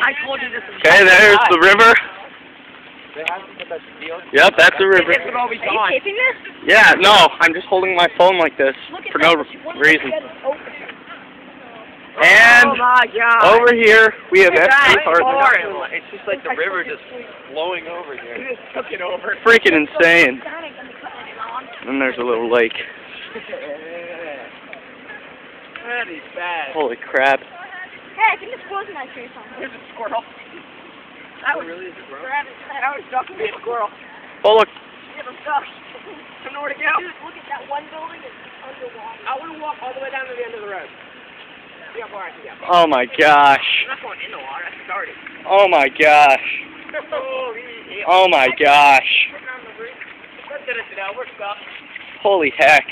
I told you this is. Okay, there's the river. They have to put that deal. Yep, that's the river. This would all be Are you taping this? Yeah, no, I'm just holding my phone like this for no that. One of reason. the bed is open. And oh my god. over here we have Look at FC that. Hardman. It's just like the river just flowing over here. You just took it over. Freaking insane. And gonna cut it on. And there's a little lake. That is bad. Holy crap. Hey, I think this was an ice cream song. Here's a squirrel. That was really is a ground? Grab it. that was definitely a squirrel. Oh look, Yeah, I'm stuck. Don't know where to go. Dude, look at that one building. It's underwater. I want to walk all the way down to the end of the road. See how far I can get. oh my gosh. I'm not going in the water. I started. Oh my gosh. oh, yeah. Oh my gosh. Putting on the roof. Let's get it now. We're stuck. Holy heck.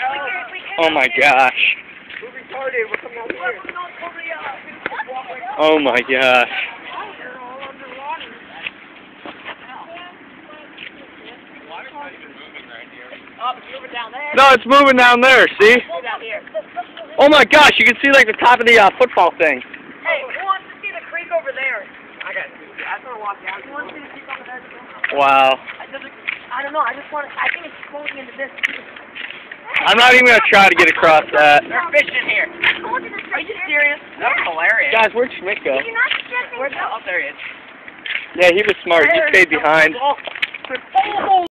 Oh, oh my gosh. Retarded. We're coming out here. Oh my gosh. Up, it's moving down there. No, it's moving down there, see? Move down here. Oh my gosh, you can see like the top of the uh, football thing. Hey, who wants to see the creek over there? I got. I just want to walk down. Who wants to see the creek over there? Wow. I, I don't know. I just want. To, I think it's flowing into this. I'm not even gonna try to get across that. There's fish in here. Are you serious? That was hilarious. Guys, where'd Schmidt go? Did you not suggest Where's the? Oh, there he is. Yeah, he was smart. He stayed behind. Oh, oh, oh.